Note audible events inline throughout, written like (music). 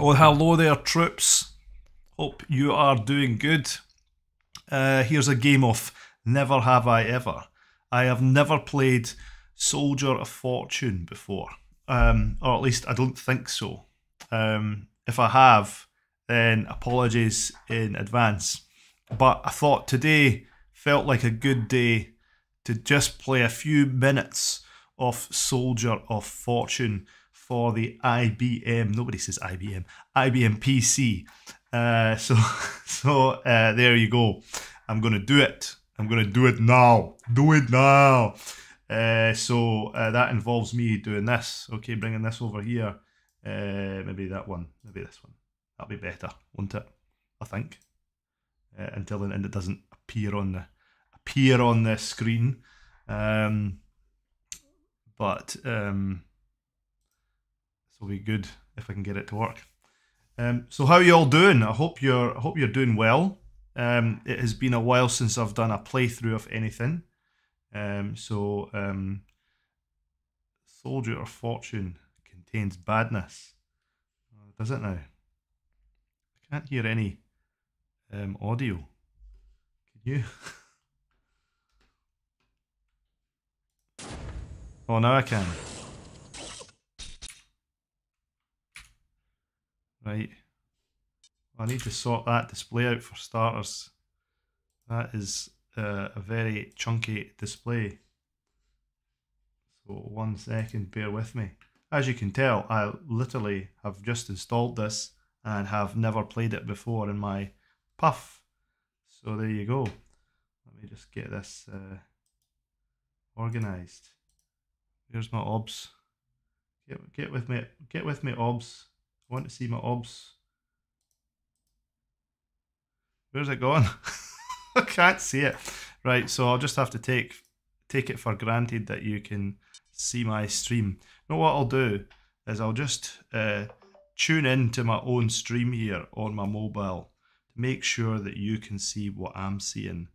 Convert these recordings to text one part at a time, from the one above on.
Oh, hello there, troops. Hope you are doing good. Uh, here's a game of Never Have I Ever. I have never played Soldier of Fortune before, um, or at least I don't think so. Um, if I have, then apologies in advance. But I thought today felt like a good day to just play a few minutes of Soldier of Fortune for the IBM. Nobody says IBM. IBM PC. Uh, so (laughs) so uh, there you go. I'm gonna do it. I'm gonna do it now. Do it now. Uh, so uh, that involves me doing this. Okay, bringing this over here. Uh, maybe that one. Maybe this one. That'll be better, won't it? I think. Uh, until then, and it doesn't appear on the appear on the screen. Um, but um, will be good if I can get it to work. Um, so how are you all doing? I hope you're I hope you're doing well. Um, it has been a while since I've done a playthrough of anything. Um, so um, Soldier of Fortune contains badness. Uh, does it now? I can't hear any um, audio. Can you? (laughs) oh, now I can. Right. I need to sort that display out for starters. That is uh, a very chunky display. So one second, bear with me. As you can tell, I literally have just installed this and have never played it before in my puff. So there you go. Let me just get this uh, organized. Here's my obs. Get, get with me, get with me, obs. I want to see my obs. Where's it gone? (laughs) I can't see it. Right, so I'll just have to take take it for granted that you can see my stream. Know what I'll do is I'll just uh, tune in to my own stream here on my mobile to make sure that you can see what I'm seeing.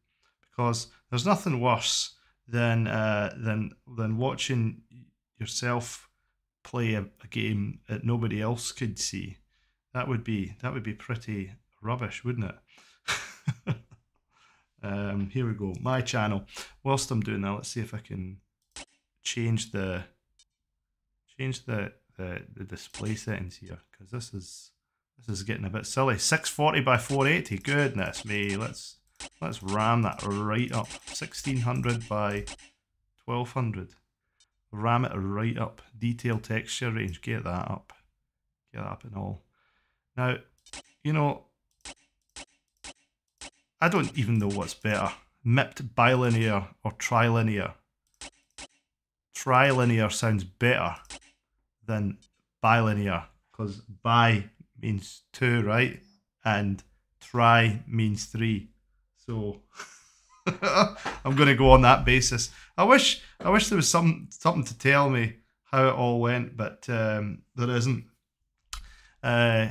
Because there's nothing worse than uh, than than watching yourself play a, a game that nobody else could see. That would be that would be pretty rubbish, wouldn't it? (laughs) um, here we go. My channel. Whilst I'm doing that, let's see if I can change the change the the, the display settings here because this is this is getting a bit silly. 640 by 480. Goodness me. Let's let's ram that right up. 1600 by 1200 ram it right up. Detail texture range, get that up. Get that up and all. Now, you know, I don't even know what's better. MIPT bilinear or trilinear. Trilinear sounds better than bilinear because bi means two, right? And tri means three. So (laughs) (laughs) I'm going to go on that basis. I wish I wish there was some something to tell me how it all went, but um, there isn't. Uh,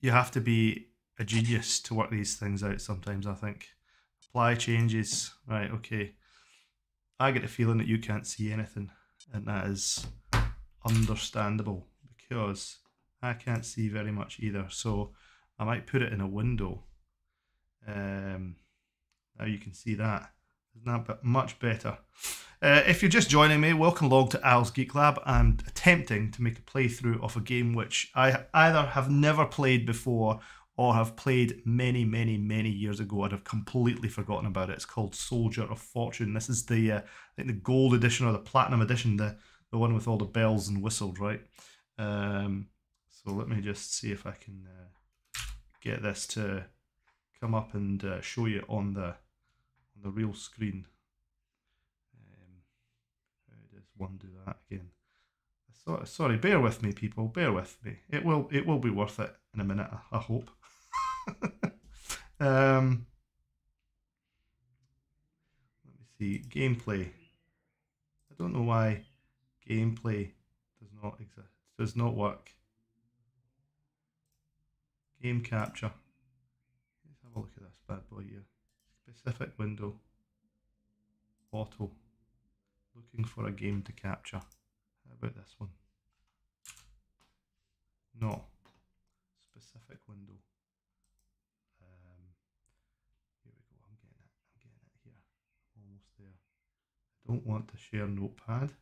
you have to be a genius to work these things out. Sometimes I think apply changes. Right, okay. I get the feeling that you can't see anything, and that is understandable because I can't see very much either. So I might put it in a window. Um, now you can see that. Isn't that much better? Uh, if you're just joining me, welcome along to Al's Geek Lab. I'm attempting to make a playthrough of a game which I either have never played before or have played many, many, many years ago and have completely forgotten about it. It's called Soldier of Fortune. This is the, uh, I think the gold edition or the platinum edition, the, the one with all the bells and whistles, right? Um, so let me just see if I can uh, get this to come up and uh, show you on the on the real screen. Um, one do that again? So, sorry, bear with me, people. Bear with me. It will it will be worth it in a minute. I hope. (laughs) um, let me see gameplay. I don't know why gameplay does not exist. Does not work. Game capture. Have a look at this bad boy here. Specific window. Auto. Looking for a game to capture. How about this one? No. specific window. Um, here we go. I'm getting it. I'm getting it here. Almost there. I don't want to share notepad.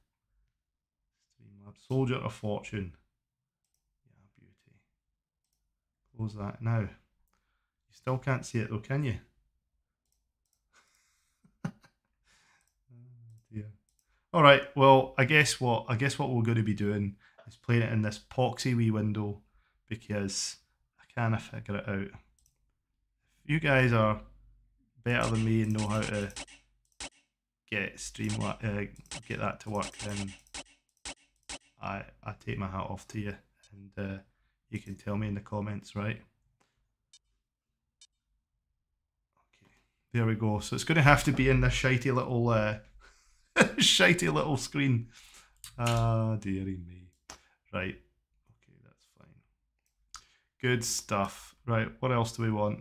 Streamlabs. Soldier of Fortune. Yeah, beauty. Close that now. You still can't see it though, can you? (laughs) oh. All right. Well, I guess what I guess what we're going to be doing is playing it in this poxy wee window because I of figure it out. If you guys are better than me and know how to get stream uh, get that to work, then I I take my hat off to you, and uh, you can tell me in the comments, right? There we go. So it's going to have to be in this shitey little uh, (laughs) shitey little screen. Ah, dearie me. Right. Okay, that's fine. Good stuff. Right, what else do we want?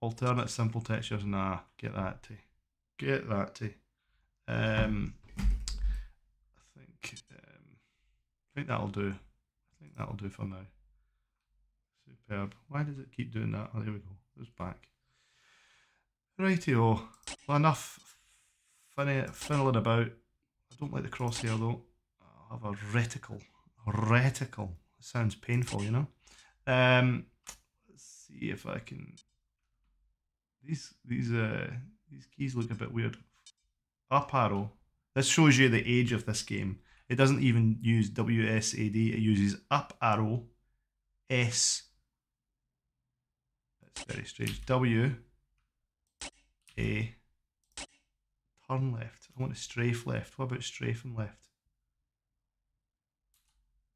Alternate simple textures. Nah, get that to. Get that to. Um, I think um, I think that'll do. I think that'll do for now. Superb. Why does it keep doing that? Oh, there we go. It's back. Rightio. Well, enough fiddling about. I don't like the crosshair though. I'll have a reticle. A reticle. It sounds painful, you know. Um, let's see if I can. These these uh these keys look a bit weird. Up arrow. This shows you the age of this game. It doesn't even use WSAD. It uses up arrow, S. That's very strange. W, A, turn left. I want to strafe left. What about strafe strafing left?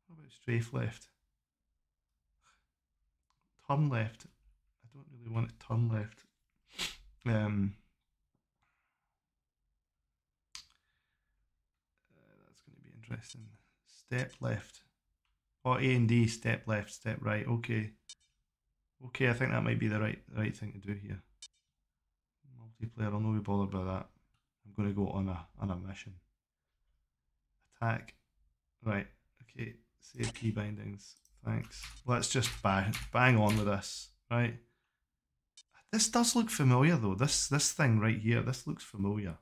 What about strafe left? Turn left. I don't really want to turn left. Um, uh, that's going to be interesting. Step left. Oh, A and D, step left, step right. Okay. Okay, I think that might be the right the right thing to do here. Multiplayer, I'll not be bothered by that. I'm going to go on a on a mission. Attack. Right. Okay. Save key bindings. Thanks. Let's just bang bang on with this. Right. This does look familiar though. This this thing right here. This looks familiar.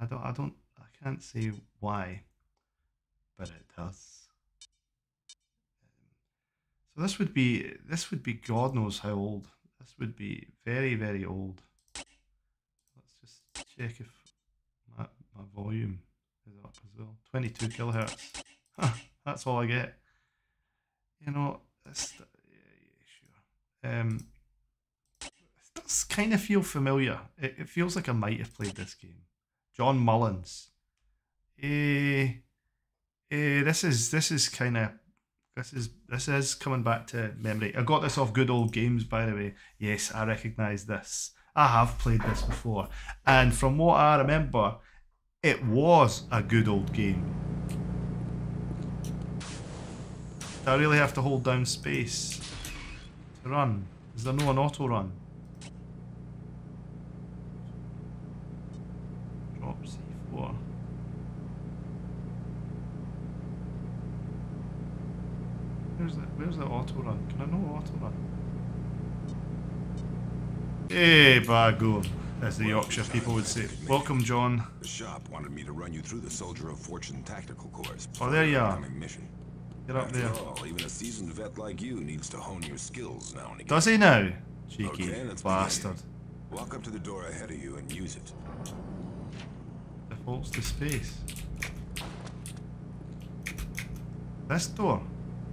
I don't. I don't. I can't say why, but it does. So this would be this would be God knows how old. This would be very very old check if my, my volume is up as well. 22 kilohertz. That's all I get. You know, that's, yeah, yeah, sure. Um, does kind of feel familiar. It, it feels like I might have played this game. John Mullins. Eh, eh, this is this is kind of this is this is coming back to memory. I got this off Good Old Games, by the way. Yes, I recognise this. I have played this before, and from what I remember, it was a good old game. I really have to hold down space to run? Is there no an auto run? Drop C4. Where's the where's the auto run? Can I know auto run? Hey, Bagoom, as the Yorkshire people would say. Welcome, John. The shop wanted me to run you through the Soldier of Fortune tactical course. Oh, there you are. Mission. Get up there. All, even a seasoned vet like you needs to hone your skills now and again. Does he now? Cheeky okay, bastard. Begin. Walk up to the door ahead of you and use it. Defaults to space. This door?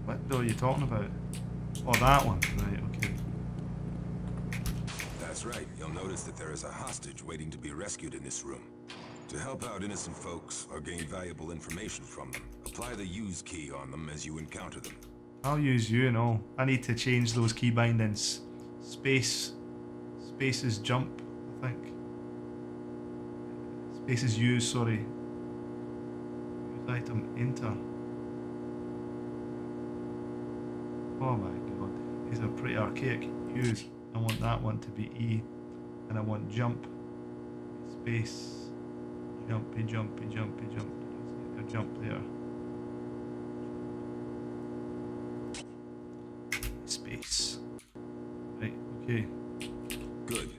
What door are you talking about? Oh, that one. Right, okay. That's right. You'll notice that there is a hostage waiting to be rescued in this room. To help out innocent folks or gain valuable information from them, apply the use key on them as you encounter them. I'll use you and all. I need to change those key bindings. Space. Space is jump, I think. Space is use, sorry. Use item, enter. Oh my god. These are pretty archaic. Use. I want that one to be E. And I want jump, space, jumpy, jumpy, jumpy, jump. A jump there. space. Right, okay. Good.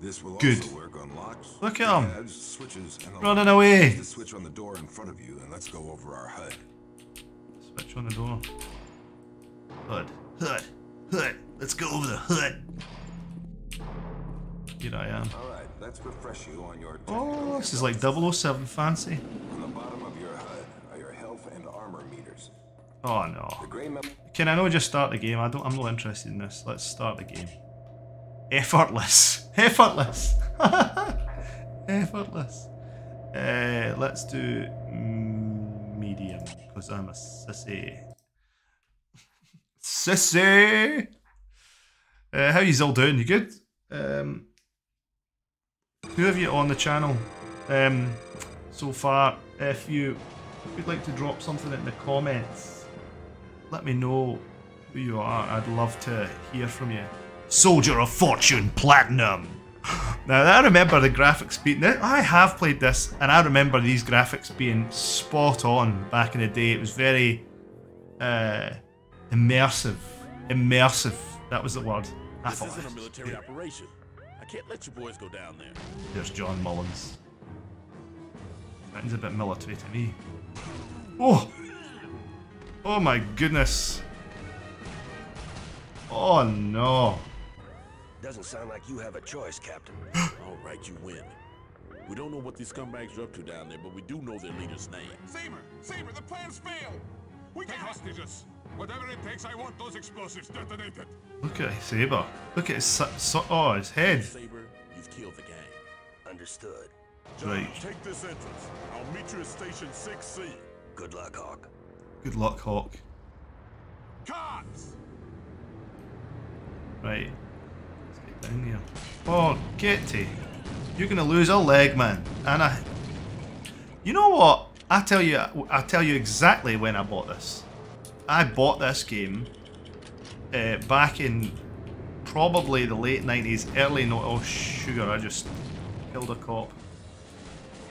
This will Good. also work on locks, Look at pads, switches, and Running away. The switch on the door in front of you, and let's go over our HUD. Switch on the door. Hood. Hood. Hood. Let's go over the hood. Here I am. All right, let's refresh you on your. Oh, this is like 007 fancy. On the bottom of your HUD are your health and armor meters. Oh no. The gray mem- Can I know just start the game? I don't. I'm not interested in this. Let's start the game. Effortless. (laughs) Effortless. (laughs) Effortless. Uh, let's do medium because I'm a sissy. (laughs) Sissy. Uh, how you all doing? You good? Um, who have you on the channel um, so far? If you would like to drop something in the comments, let me know who you are. I'd love to hear from you. Soldier of Fortune Platinum. (laughs) Now I remember the graphics being. I have played this, and I remember these graphics being spot on back in the day. It was very uh, immersive. Immersive. That was the word. I This thought. isn't a military operation. I can't let you boys go down there. There's John Mullins. Sounds a bit military to me. Oh! Oh my goodness. Oh no. Doesn't sound like you have a choice, Captain. (gasps) All right, you win. We don't know what these scumbags are up to down there, but we do know their leader's name. Saber! Saber, the plan's failed! We Take hostages! Whatever it takes, I want those explosives detonated! Look at Saber. Look at his su- su- oh his head. Saber, you've killed the gang. Understood. Right. Take this entrance. I'll meet you at Station 6C. Good luck, Hawk. Good luck, Hawk. Cards! Right. Let's get down here. Oh, Kitty. You're gonna lose a leg, man. And I. You know what? I tell you, I tell you exactly when I bought this. I bought this game uh, back in probably the late 90s, early no. Oh, sugar! I just killed a cop.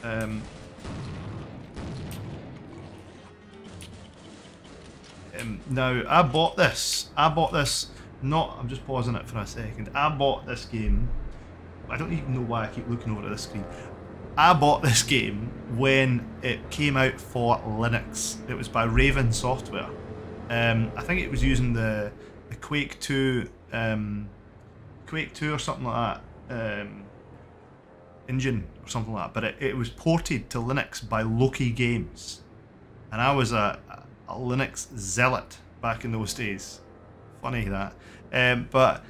Um. Um, now I bought this. I bought this. Not. I'm just pausing it for a second. I bought this game. I don't even know why I keep looking over at the screen. I bought this game when it came out for Linux. It was by Raven Software. Um, I think it was using the, the Quake 2, um, Quake 2 or something like that um, engine or something like that. But it, it was ported to Linux by Loki Games, and I was a, a Linux zealot back in those days. Funny that, um, but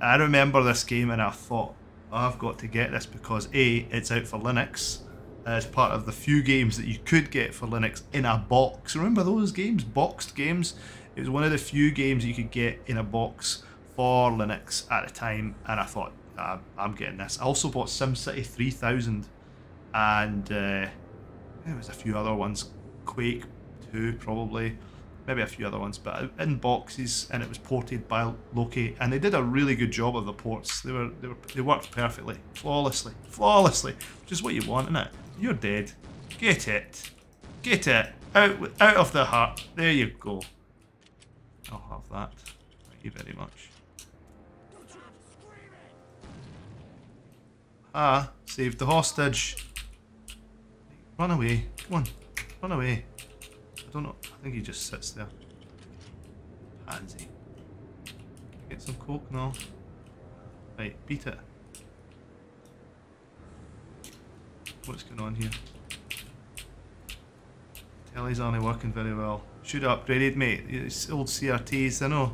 I remember this game and I thought I've got to get this because a it's out for Linux as part of the few games that you could get for Linux in a box. Remember those games, boxed games? It was one of the few games you could get in a box for Linux at the time, and I thought "Ah, I'm getting this. I also bought SimCity 3000, and uh, there was a few other ones, Quake 2 probably, maybe a few other ones, but in boxes, and it was ported by Loki, and they did a really good job of the ports. They were they were they worked perfectly, flawlessly, flawlessly, which is what you want, isn't it? You're dead. Get it, get it out out of the heart. There you go. I'll have that. Thank you very much. Ah, saved the hostage. Run away. Come on. Run away. I don't know. I think he just sits there. Pansy. Get some coke now. Right, beat it. What's going on here? Telly's only working very well. Should have upgraded, mate. It's old CRTs, they're no,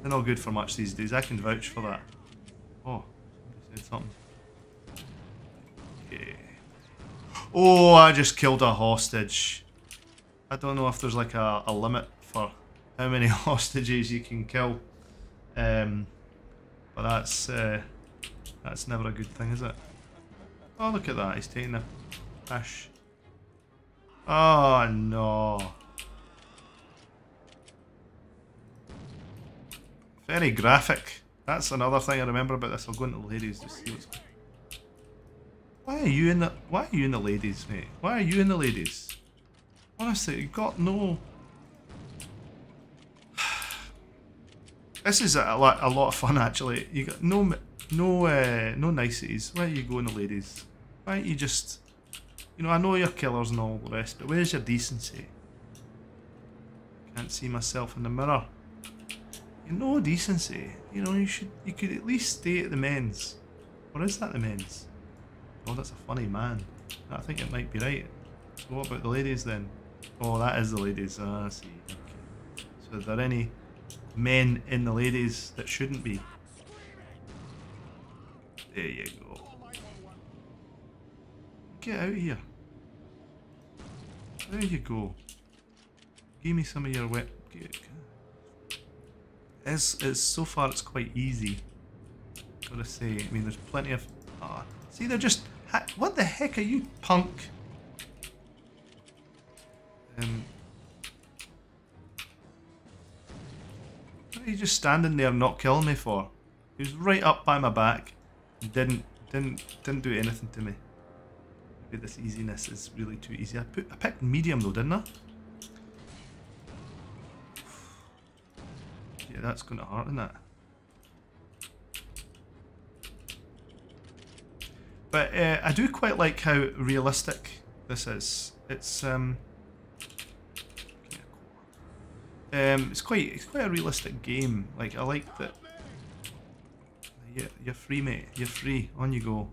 they're not good for much these days. I can vouch for that. Oh, somebody said something. Okay. Oh, I just killed a hostage. I don't know if there's like a, a limit for how many (laughs) hostages you can kill. Um, but that's uh, that's never a good thing, is it? Oh, look at that. He's taking a ash. Oh, no. Very graphic. That's another thing I remember about this. I'll go into the ladies to see what's going Why are you in the why are you in the ladies, mate? Why are you in the ladies? Honestly, you got no (sighs) This is a lot, a lot of fun actually. You got no, no, uh, no niceties. Where are you going, the ladies? Why don't you just, you know, I know you're killers and all the rest, but where's your decency? Can't see myself in the mirror. You know decency. You know you should, you could at least stay at the men's. Or is that the men's? Oh, that's a funny man. I think it might be right. So what about the ladies then? Oh, that is the ladies. Ah, I see. Okay. So are there any men in the ladies that shouldn't be? There you go. Get out of here. There you go. Give me some of your wet. It's, it's so far it's quite easy. Gotta say, I mean, there's plenty of. ah, see, they're just. What the heck are you, punk? Um, what are you just standing there not killing me for? He was right up by my back. Didn't didn't didn't do anything to me. Maybe this easiness is really too easy. I put I picked medium though, didn't I? Yeah, that's to hurt, isn't it? But uh, I do quite like how realistic this is. It's um, um, it's quite it's quite a realistic game. Like I like that. Yeah, you're free, mate. You're free. On you go.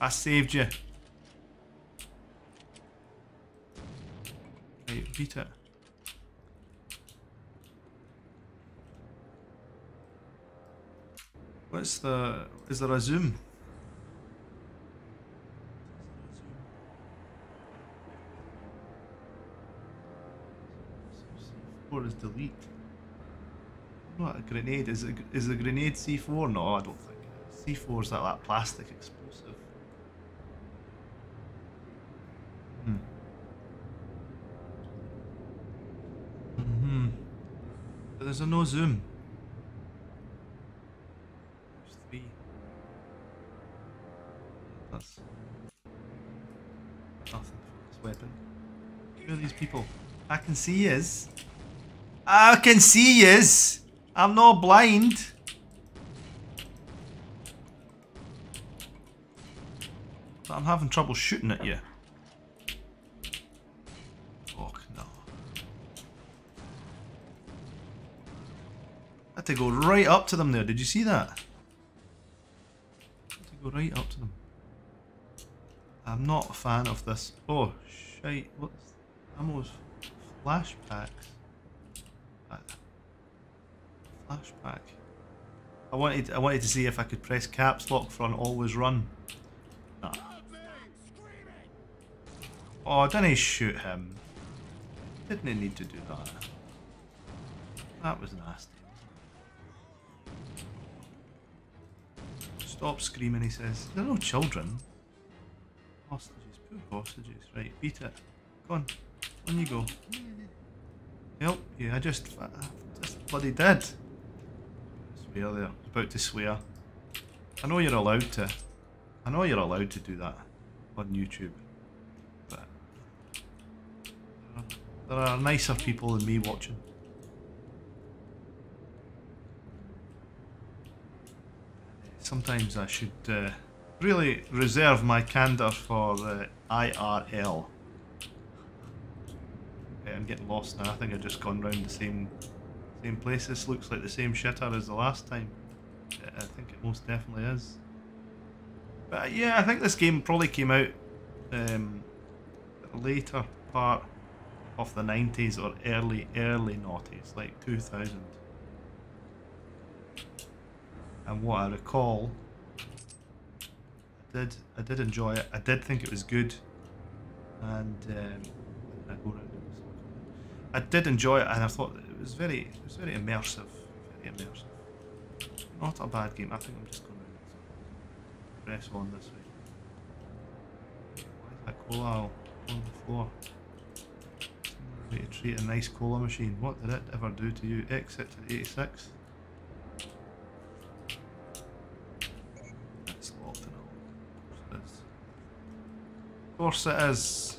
I saved you. Right, beat it. What's the... Is there a zoom? Or is delete? What a grenade? Is it is the grenade C4? No, I don't think. C4 is like that plastic explosive. Hmm. Hmm. But there's a no zoom. There's three. That's nothing for this weapon. Who are these people? I can see yous. I can see yous. I'm not blind. But I'm having trouble shooting at you. Fuck no. I had to go right up to them there. Did you see that? I had to go right up to them. I'm not a fan of this. Oh, shite. What's ammo's flashbacks? Flashback. I wanted I wanted to see if I could press caps lock for an always run. Nah. Oh, didn't he shoot him? Didn't he need to do that? That was nasty. Stop screaming, he says. There are no children. Hostages, poor hostages. Right, beat it. Go on. On you go. Help you, I just, I just bloody did. Swear there. About to swear. I know you're allowed to. I know you're allowed to do that on YouTube. But there are nicer people than me watching. Sometimes I should uh, really reserve my candor for uh, IRL. Getting lost now. I think I've just gone round the same same place. This looks like the same shitter as the last time. I think it most definitely is. But uh, yeah, I think this game probably came out um, later part of the 90s or early, early noughties, like 2000. And what I recall, I did, I did enjoy it. I did think it was good, and um, I I did enjoy it, and I thought it was very, it was very immersive, very immersive. Not a bad game. I think I'm just going to press on this way. Why is cola on the floor? Way to treat a nice cola machine. What did it ever do to you? Exit to 86. That's locked and all. Of course it is.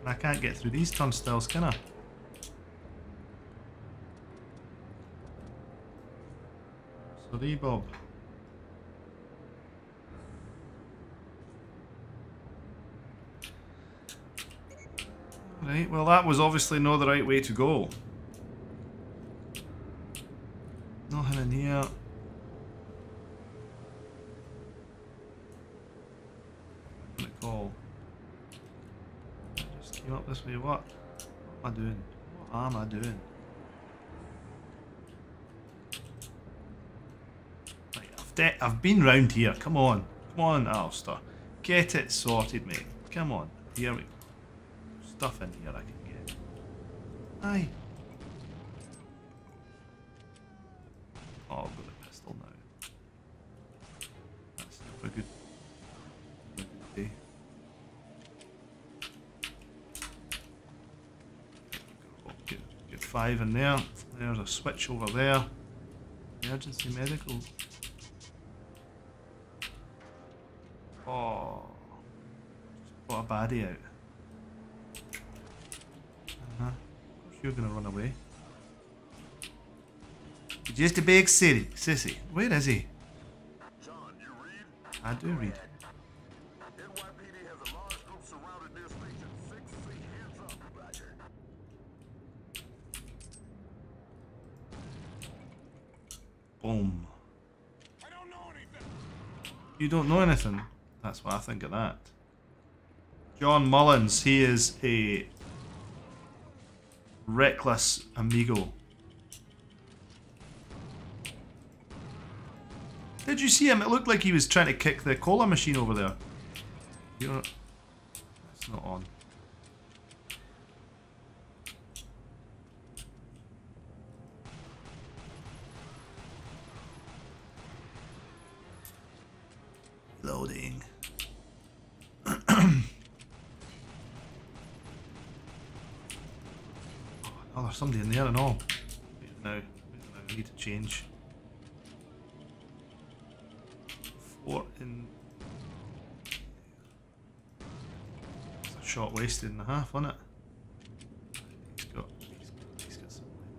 And I can't get through these turnstiles, can I? Sorry, Bob. Right, well that was obviously not the right way to go. Nothing in here. Call? Just up this way. What? What am I doing? What am I doing? Right, I've, I've been round here. Come on. Come on, Alistair. Get it sorted, mate. Come on. Here we go. Stuff in here I can get. Aye. Oh, I've got a pistol now. That's never good. Never good day. Get, get five in there. There's a switch over there. Emergency medical. Oh. Put a baddie out. Uh-huh. Of course you're gonna run away. Just a big city, sissy. Where is he? John, you read? I do read. NYPD has a large group surrounded near Station 6C. Hands up. Roger. Boom. I don't know anything. You don't know anything. That's what I think of that. John Mullins, he is a reckless amigo. Did you see him? It looked like he was trying to kick the cola machine over there. You know, it's not on. Loading. oh, there's somebody in there and all. Now. Now. I need to change. Four in. It's a shot wasted and a half, wasn't it? He's got. He's got, he's got some weapon.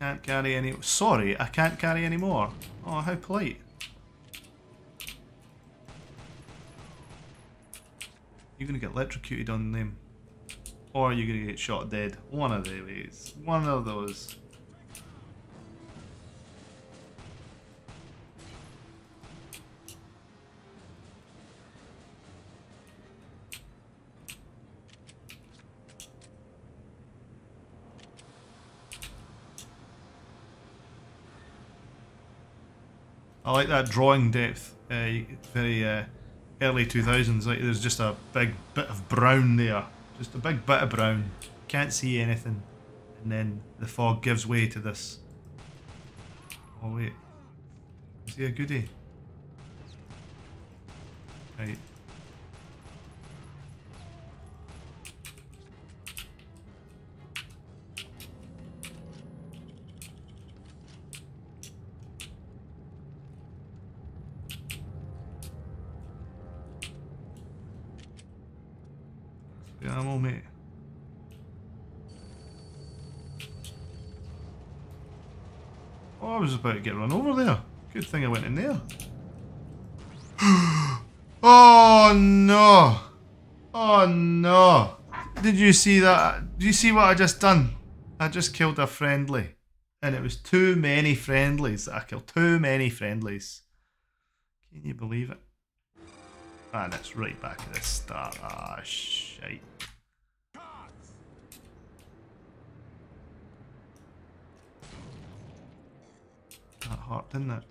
Can't carry any. Sorry, I can't carry any more. Oh, how polite. You're gonna get electrocuted on them. Or you're gonna get shot dead. One of the ways. One of those. I like that drawing depth. Uh, very uh, early 2000s. Like there's just a big bit of brown there. Just a big bit of brown. Can't see anything. And then the fog gives way to this. Oh wait. Is he a goodie? Right. To get run over there. Good thing I went in there. (sighs) oh no! Oh no! Did you see that? Do you see what I just done? I just killed a friendly. And it was too many friendlies I killed. Too many friendlies. Can you believe it? And it's right back at the start. Ah, shite. didn't it?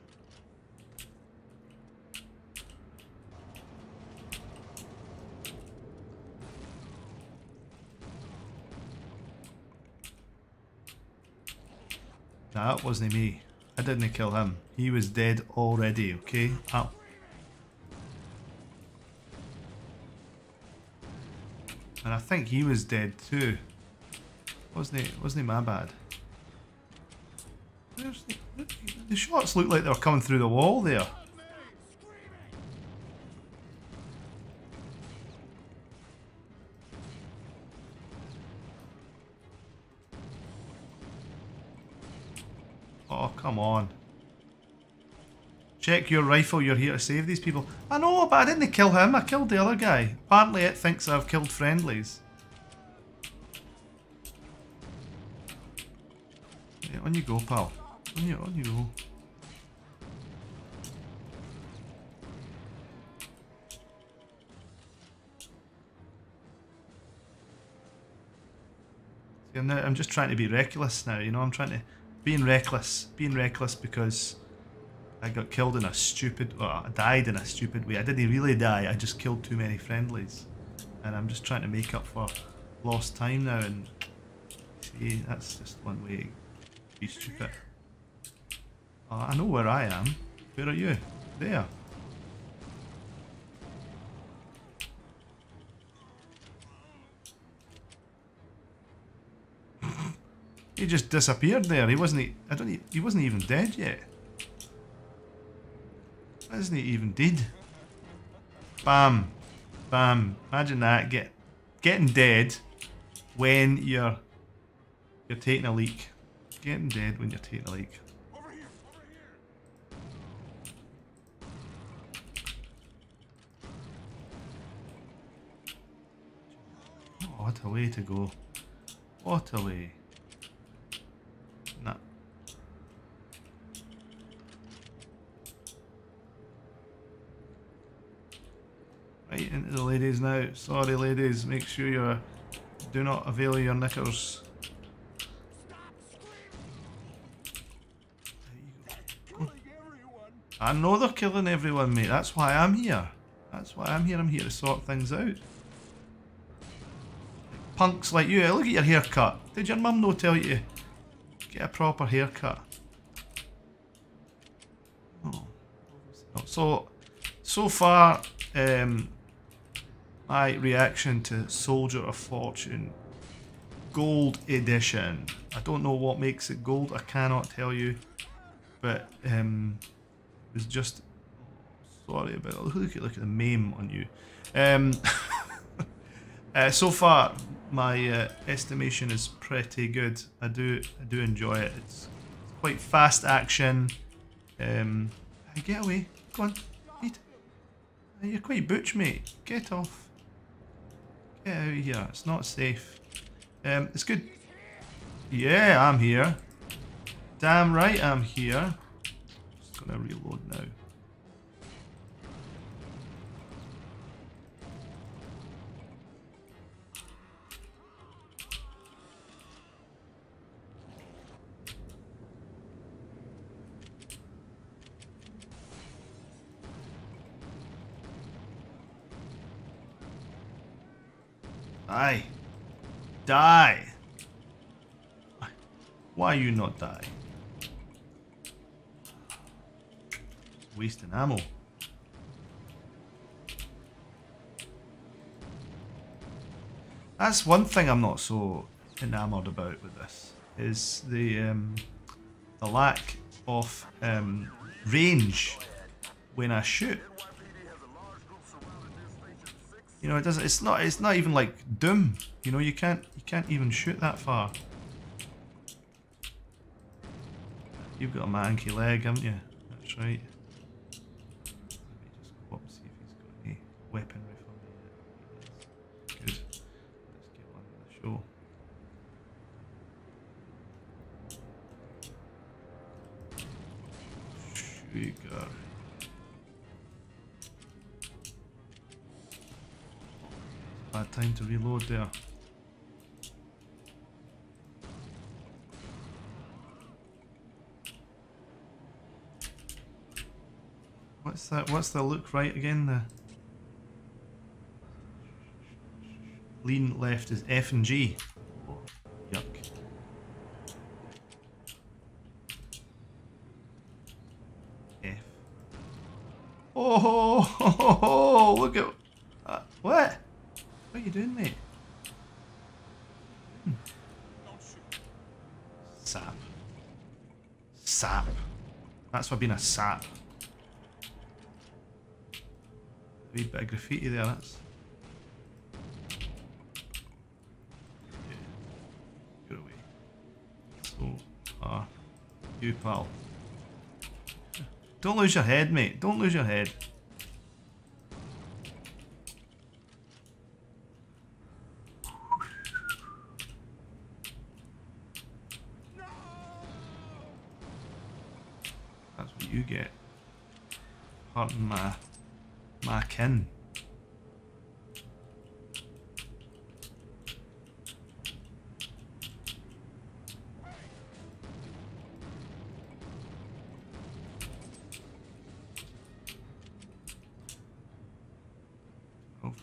That wasn't me. I didn't kill him. He was dead already, okay? Ah. And I think he was dead too. Wasn't it wasn't it my bad? Where's the, the shots look like they were coming through the wall there. Oh, come on. Check your rifle, you're here to save these people. I know, but I didn't kill him, I killed the other guy. Apparently it thinks I've killed friendlies. On you go, pal. On you, on you go. I'm, I'm just trying to be reckless now, you know, I'm trying to... Being reckless. Being reckless because I got killed in a stupid... Well, I died in a stupid way. I didn't really die, I just killed too many friendlies. And I'm just trying to make up for lost time now and... See, that's just one way to be stupid. Oh, I know where I am. Where are you? There. He just disappeared there. He wasn't. I don't. He wasn't even dead yet. Isn't he even dead? Bam, bam. Imagine that. Get getting dead when you're you're taking a leak. Getting dead when you're taking a leak. Over here, over here. Oh, what a way to go. What a way. Nah. Right into the ladies now. Sorry ladies, make sure you do not avail your knickers. I know they're killing everyone, mate. That's why I'm here. That's why I'm here. I'm here to sort things out. Punks like you. Look at your haircut. Did your mum no tell you get a proper haircut? Oh. So, so far, um, my reaction to Soldier of Fortune Gold Edition. I don't know what makes it gold. I cannot tell you, but um, it was just sorry about it. Look at look at the meme on you. Um, (laughs) uh, so far, my uh, estimation is pretty good. I do I do enjoy it. It's quite fast action. Um, get away! Go on, eat. You're quite butch, mate. Get off. Get out of here. It's not safe. Um, it's good. Yeah, I'm here. Damn right, I'm here. Just gonna reload now. Die. Die. Why you not die? Wasting ammo. That's one thing I'm not so enamored about with this is the um, the lack of um, range when I shoot. You know, it doesn't. It's not. It's not even like Doom. You know, you can't. You can't even shoot that far. You've got a manky leg, haven't you? That's right. Let me just see if he's got any weaponry for me. Good. Let's get on with the show. Sugar. Bad time to reload there. What's that? What's the look right again? The lean left is F and G. Yuck. F. Oh, ho, ho, ho, look at uh, what? What are you doing, mate? Hmm. Sap. Sap. That's what being a sap. A wee bit of graffiti there, that's... You're away. So are you, pal. Don't lose your head, mate. Don't lose your head. My my kin.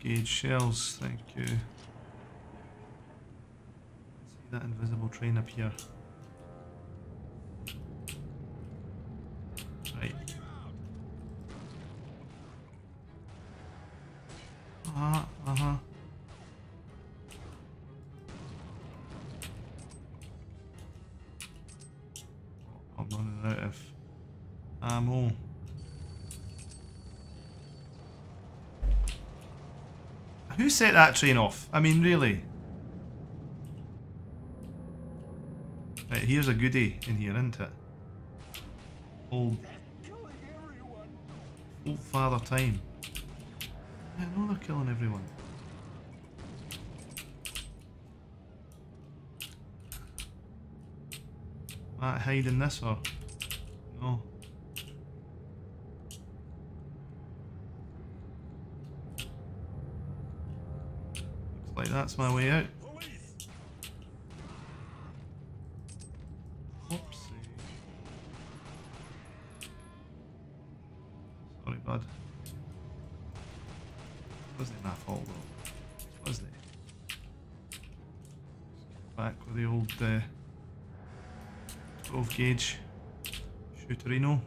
Gauge shells, thank you. See that invisible train up here. Right. Uh-huh, uh-huh. I'm running out of ammo. Who set that train off? I mean, really? Right, here's a goodie in here, isn't it? Old, old father time. I know they're killing everyone. Might hide in this or no? Looks like that's my way out. 12 gauge shooterino.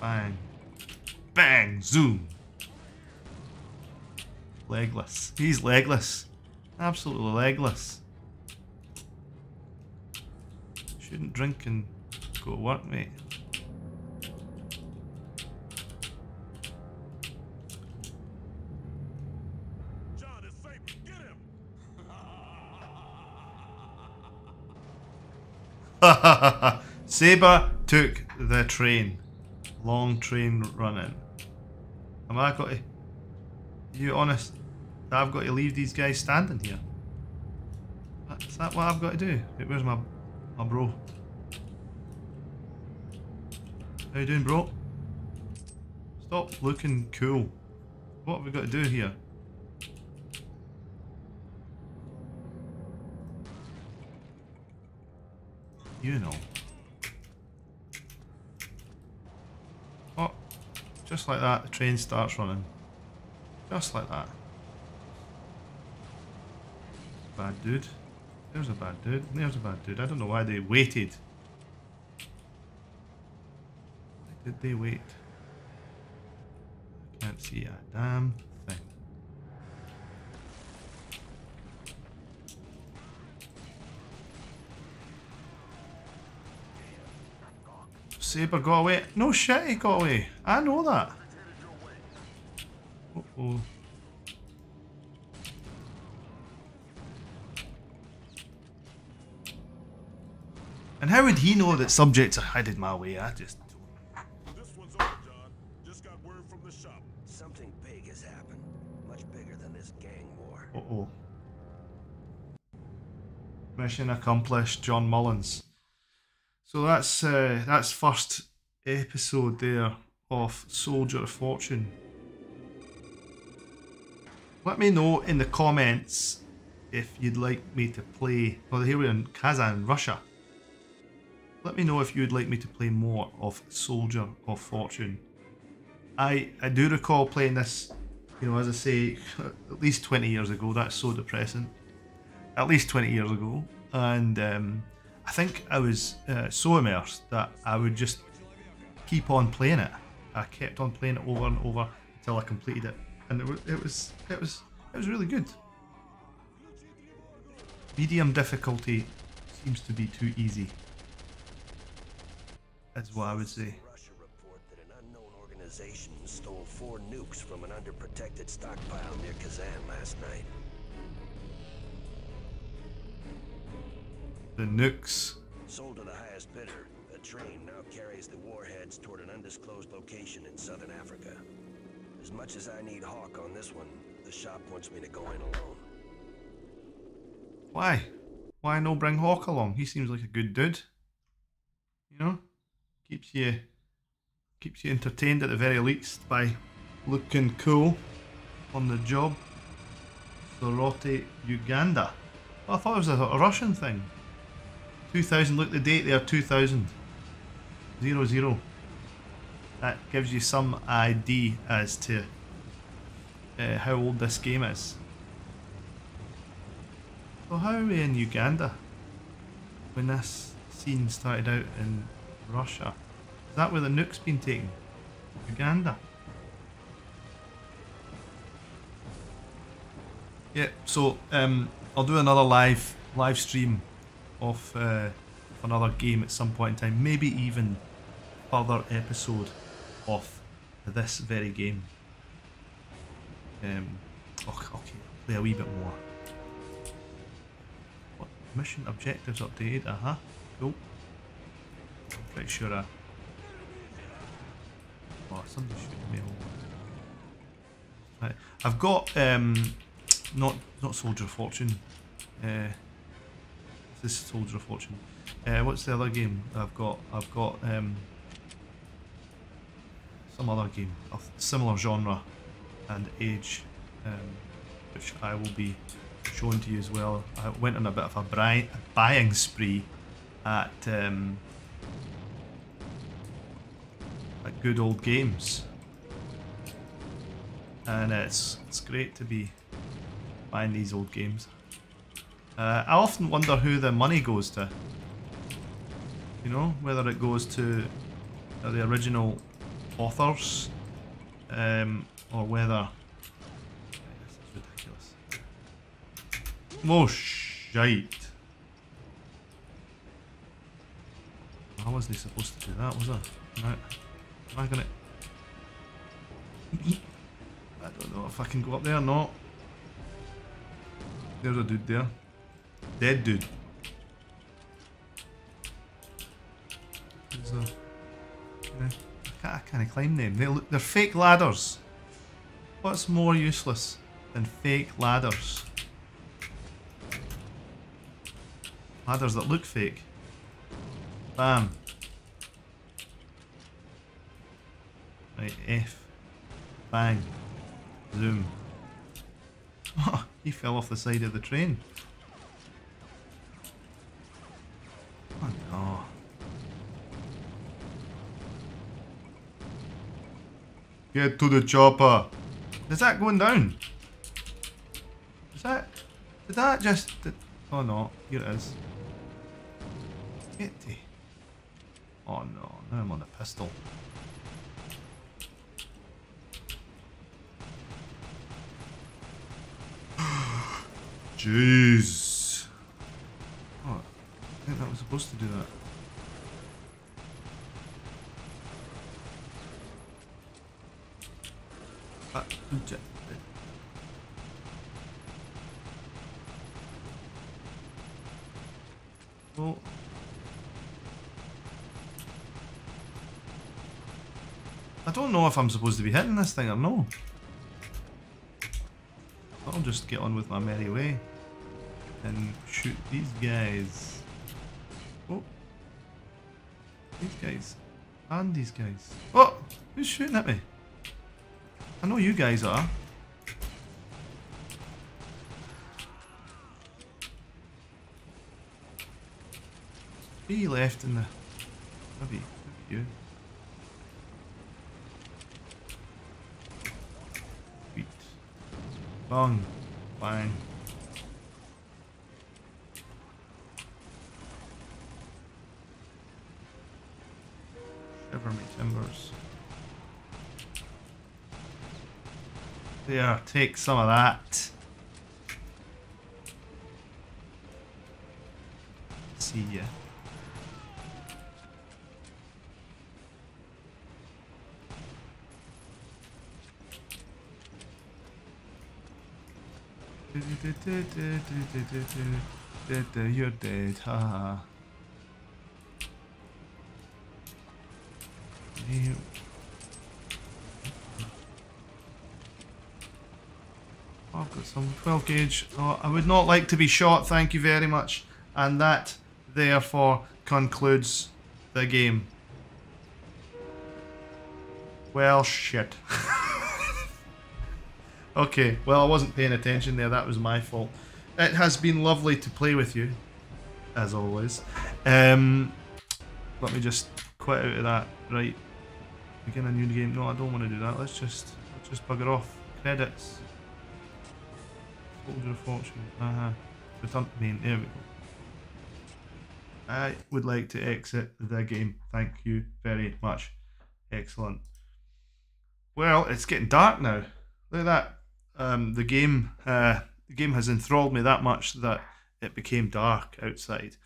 Bang. Bang! Zoom! Legless. He's legless. Absolutely legless. Shouldn't drink and go to work, mate. John, it's Saber. Get him! (laughs) Saber took the train. Long train running. Am I got to? You honest? I've got to leave these guys standing here. Is that what I've got to do? Wait, where's my my bro? How you doing, bro? Stop looking cool. What have we got to do here? You know. Oh, just like that, the train starts running. Just like that. Bad dude. There's a bad dude. There's a bad dude. I don't know why they waited. Why did they wait? I can't see a damn thing. Saber got away. No shit, he got away. I know that. Uh oh. And how would he know that subjects are headed my way? I just. This one's over, John. Just got word from the shop. Something big has happened. Much bigger than this gang war. Uh oh. Mission accomplished, John Mullins. So that's uh, that's first episode there of Soldier of Fortune. Let me know in the comments if you'd like me to play. Well, here we're in Kazan, Russia. Let me know if you'd like me to play more of Soldier of Fortune. I I do recall playing this, you know, as I say, (laughs) at least 20 years ago. That's so depressing. At least 20 years ago. And um, I think I was uh, so immersed that I would just keep on playing it. I kept on playing it over and over until I completed it. And it was, it was, it was, it was really good. Medium difficulty seems to be too easy. That's what I would say. Russia report that an unknown organization stole four nukes from an underprotected stockpile near Kazan last night. The nukes. Sold to the highest bidder, a train now carries the warheads toward an undisclosed location in southern Africa. As much as I need Hawk on this one, the shop wants me to go in alone. Why? Why no bring Hawk along? He seems like a good dude. You know? Keeps you keeps you entertained at the very least by looking cool on the job. Sorote, Uganda. Oh, I thought it was a Russian thing. 2000, look the date there, 2000. Zero, zero. That gives you some idea as to uh, how old this game is. So how are we in Uganda when this scene started out in Russia? Is that where the nuke's been taken? Uganda? Yeah, so um, I'll do another live live stream of uh, another game at some point in time. Maybe even further episode of this very game. Um, okay, okay, play a wee bit more. What mission objectives updated? Uh huh. Cool. I'm pretty sure I. Oh, somebody's shooting me. Right. I've got um, not not Soldier of Fortune. Uh, this is Soldier of Fortune. Uh, what's the other game I've got? I've got um, some other game of similar genre and age, um, which I will be showing to you as well. I went on a bit of a, a buying spree at um, at good old games, and it's it's great to be buying these old games. Uh, I often wonder who the money goes to. You know, whether it goes to the original authors, um, or whether. This is ridiculous. Oh shite! I wasn't supposed to do that, was I? No. Am I gonna? I don't know if I can go up there or not. There's a dude there. Dead dude. I can't climb them. They look, they're fake ladders. What's more useless than fake ladders? Ladders that look fake. Bam. Right, F. Bang. Zoom. Oh, (laughs) he fell off the side of the train. Get to the chopper. Is that going down? Is that... Did that just... Oh no, here it is. Get. Oh no, now I'm on a pistol. (gasps) Jeez. Oh, I think that was supposed to do that. Ah, oops, yeah. Well, I don't know if I'm supposed to be hitting this thing or no. I'll just get on with my merry way and shoot these guys. Oh. These guys. And these guys. Oh! Who's shooting at me? I know you guys are. Three left in the... Maybe, maybe you. Bang. Bang. Shiver me timbers. There, take some of that. see you. You're dead, haha. I've got some 12 gauge. Oh, I would not like to be shot, thank you very much. And that, therefore, concludes the game. Well, shit. Okay, well, I wasn't paying attention there. That was my fault. It has been lovely to play with you, as always. Um, let me just quit out of that. Right. Begin a new game. No, I don't want to do that. Let's just let's just bugger off. Credits. Soldier of Fortune. Uh-huh. Return to main. There we go. I would like to exit the game. Thank you very much. Excellent. Well, it's getting dark now. Look at that. Um, the game, uh, the game has enthralled me that much that it became dark outside.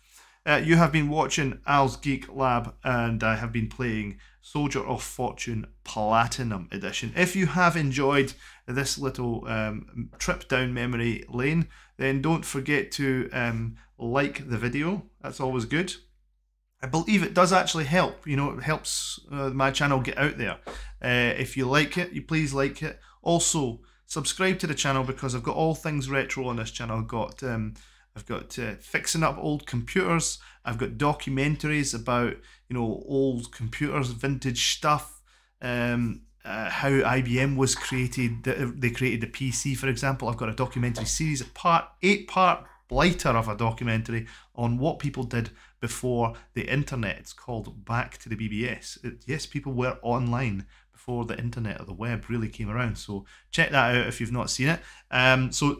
Uh, you have been watching Al's Geek Lab, and I have been playing Soldier of Fortune Platinum Edition. If you have enjoyed this little um, trip down memory lane, then don't forget to um, like the video. That's always good. I believe it does actually help. You know, it helps uh, my channel get out there. Uh, if you like it, you please like it. Also, subscribe to the channel because I've got all things retro on this channel. I've got um, I've got uh, fixing up old computers. I've got documentaries about you know old computers, vintage stuff. Um, uh, how IBM was created. They created the PC, for example. I've got a documentary series, a part eight part blighter of a documentary on what people did before the internet. It's called Back to the BBS. It, yes, people were online before the internet or the web really came around. So check that out if you've not seen it. Um, so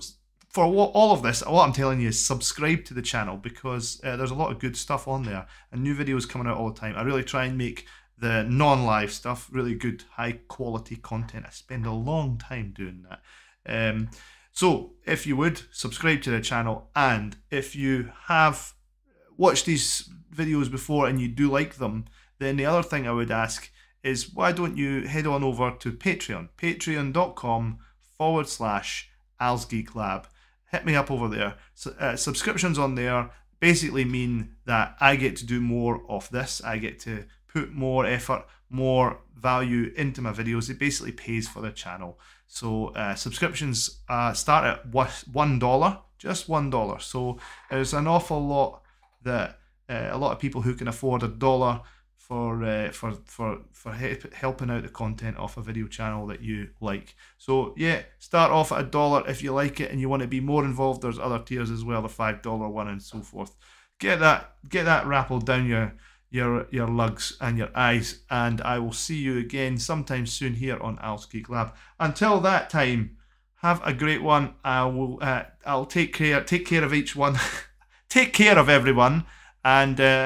for all of this, what I'm telling you is subscribe to the channel because uh, there's a lot of good stuff on there and new videos coming out all the time. I really try and make the non-live stuff really good, high quality content. I spend a long time doing that. Um, so if you would subscribe to the channel and if you have watched these videos before and you do like them, then the other thing I would ask is why don't you head on over to Patreon, patreon.com forward slash Al's Geek Lab. Hit me up over there. So, uh, subscriptions on there basically mean that I get to do more of this. I get to put more effort, more value into my videos. It basically pays for the channel. So uh, subscriptions uh, start at one dollar, just one dollar. So there's an awful lot that uh, a lot of people who can afford a dollar for uh, for for for helping out the content of a video channel that you like. So yeah, start off at a dollar if you like it and you want to be more involved. There's other tiers as well, the five dollar one and so forth. Get that get that rappled down your your your lugs and your eyes, and I will see you again sometime soon here on Al's Geek Lab. Until that time, have a great one. I will uh, I'll take care take care of each one, (laughs) take care of everyone, and. Uh,